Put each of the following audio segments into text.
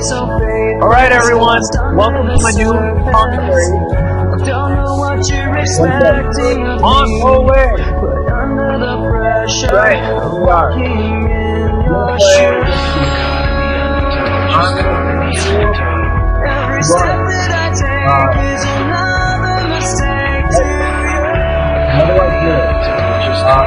All right, everyone. Welcome to my new commentary. Don't know what you're expecting of On me, our way. but under the pressure Right, we are. walking in your Play. shoes. Every step that I take Uh, is another mistake to you. How do I do it? Uh,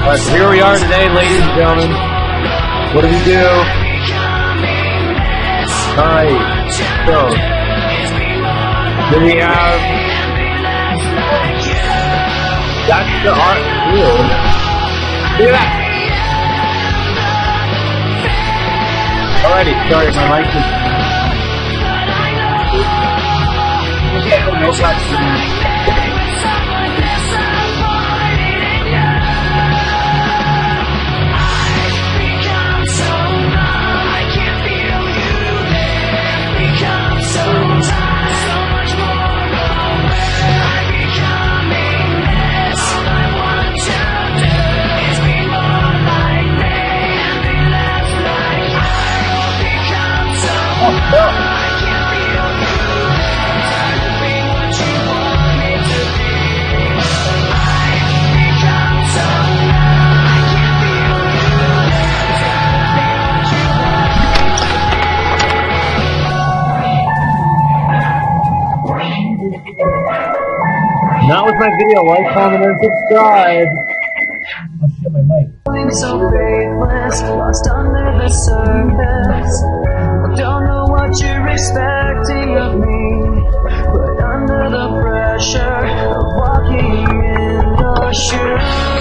Alright, so here we are today, ladies and gentlemen. What do we do? Alright, so. We have. That's the art. Ew. Look at that! Alrighty, sorry, my mic is. Not with my video, like, comment, and subscribe. Oh shit, my mic. So faithless, lost under the surface. I Don't know what you're expecting of me, but under the pressure of walking in your shoes.